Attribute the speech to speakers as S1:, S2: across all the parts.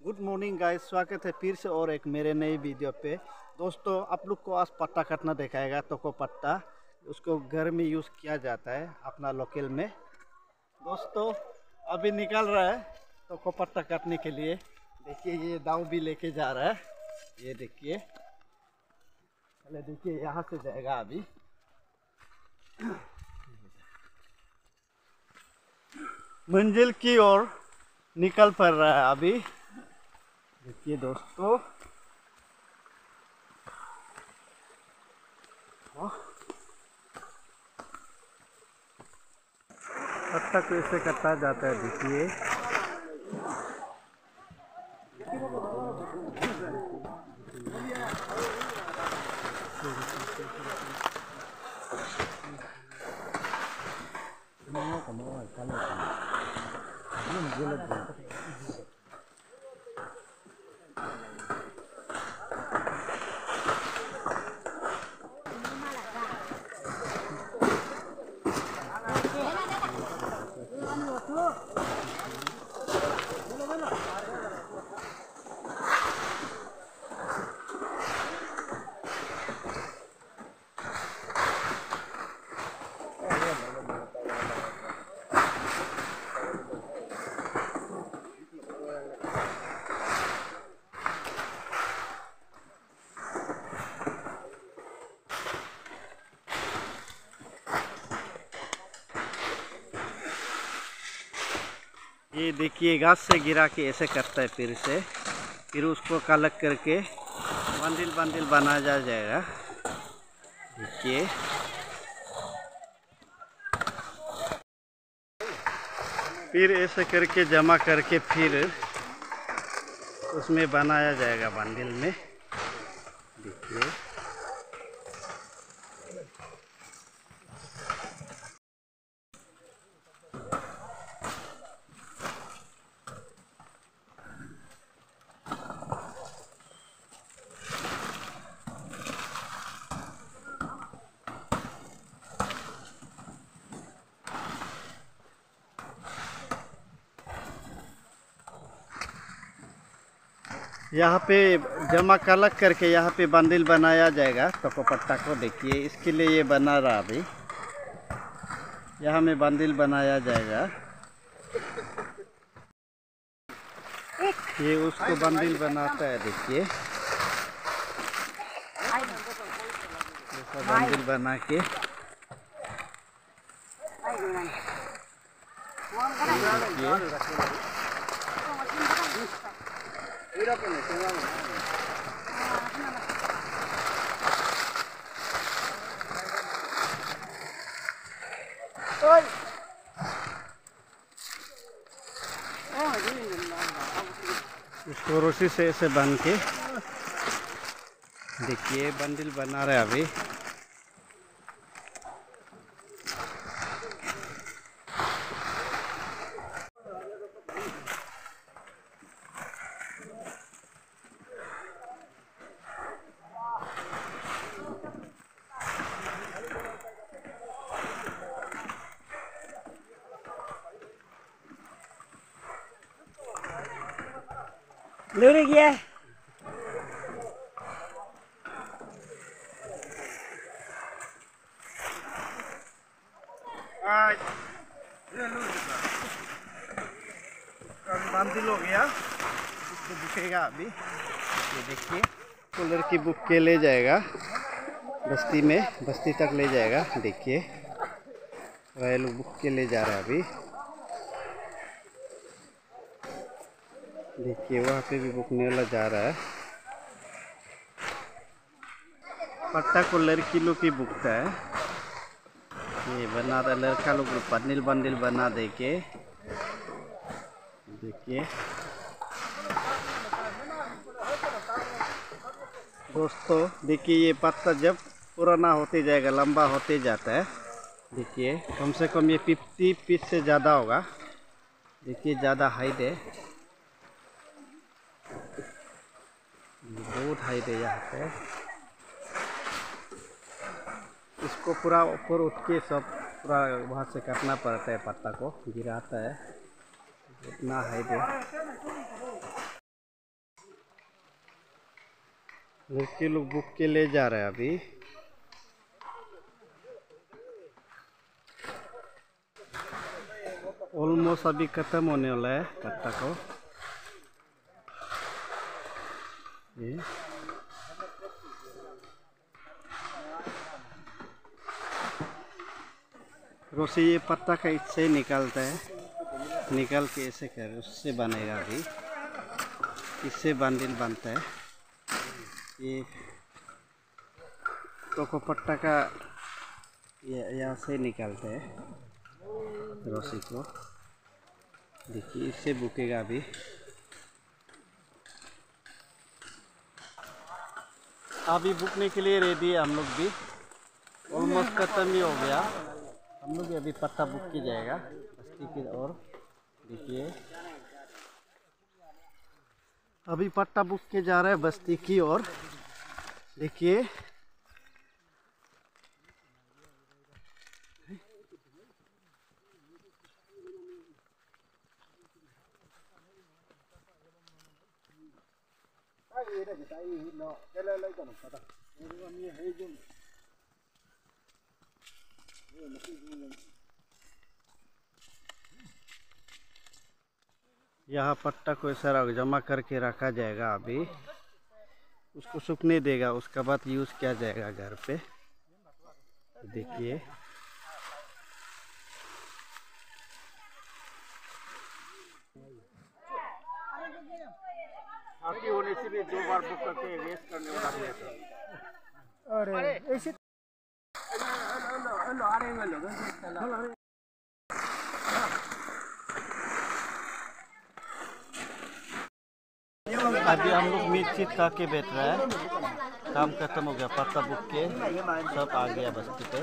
S1: Good morning guys स्वागत है फिर से और एक मेरे नई वीडियो पे। दोस्तों, आप लोग को आज पट्टा काटना दिखाएगा तो को पट्टा। उसको घर में यूज़ किया जाता है, अपना लोकल में। दोस्तों, अभी निकल रहा है तो को पट्टा काटने के लिए। देखिए, ये दाव भी लेके जा रहा है। ये देखिए। पहले देखिए, यहाँ से जाएगा अभी। मंजिल की ओर निकल पड़ रहा है अभी। देखिए दोस्तों। पत्ता को ऐसे कटा जाता है देखिए। ये देखिए, घास से गिरा के ऐसे करता है फिर से। फिर उसको कलक करके बंदिल बंदिल बना जा जाएगा। देखिए। फिर ऐसे करके जमा करके फिर उसमें बनाया जाएगा बंदिल में। देखिए। यहाँ पे जमा कलक करके यहाँ पे बंदिल बनाया जाएगा। टकोपट्टा को देखिए, इसके लिए ये बना रहा अभी। यहाँ में बंदिल बनाया जाएगा। ये उसको बंदिल बनाता है, देखिए। बंदिल बना के। देखिए। इसको रोसी से ऐसे बाँध के देखिए बंदिल बना रहे अभी।
S2: Kia.
S1: बंदिल हो? गया। बुकेगा अभी। ये देखिए, कूलर की बुक के ले जाएगा। बस्ती में, बस्ती तक ले जाएगा। देखिए लोग बुक के ले जा रहा है अभी। देखिए, वहाँ पे भी बुकने वाला जा रहा है। पट्टा को लड़की लोग की बुकता है। ये बना रहा लड़का लोग बंदिल बंदिल बना दे के। देखिए। दोस्तों, देखिए, ये पत्ता जब पुराना होते जाएगा, लंबा होते जाता है। देखिए, कम से कम ये फिफ्टी पीस से ज़्यादा होगा। देखिए, ज़्यादा हाइट है। बहुत हाई दे यहाँ पे। इसको पूरा ऊपर उठ के सब पूरा वहाँ से काटना पड़ता है, पत्ता को गिराता है। इतना हाई दे मिर्ची लोग बुक के ले जा रहे हैं अभी। ऑलमोस्ट अभी ख़त्म होने वाला है पत्ता को। ये रोसी, ये पत्ता का इससे निकालता है। निकाल के ऐसे कर, उससे बनेगा अभी इससे बंदिल बनता है। ये कोको पट्टा का ये यहाँ से निकालते हैं। रस्सी को। देखिए, इससे बुकेगा अभी अभी बुकने के लिए रेडी है हम लोग भी। ऑलमोस्ट खत्म ही हो गया। हम लोग अभी पत्ता बुक की जाएगा। बस्ती की ओर। देखिए। अभी पट्टा बुक के जा रहा है बस्ती की ओर। देखिए। यहाँ पट्टा को ऐसा रख, जमा करके रखा जाएगा अभी। उसको सूखने देगा, उसके बाद यूज़ किया जाएगा घर पे। देखिए। आपकी होने से भी दो बार बुक करके वेस्ट करने वाला
S2: अरे ऐसे
S1: अभी हम लोग मीट चीट खा के बैठ रहे हैं। काम खत्म हो गया पत्ता बुक के सब आ गया बस्ती पे।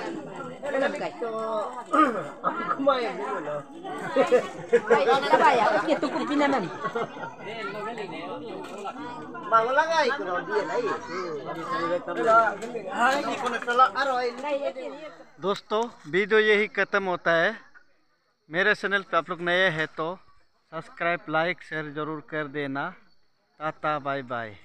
S1: दोस्तों, वीडियो यही खत्म होता है। मेरे चैनल पे आप लोग नए हैं तो सब्सक्राइब, लाइक शेयर ज़रूर कर देना। Tata bye bye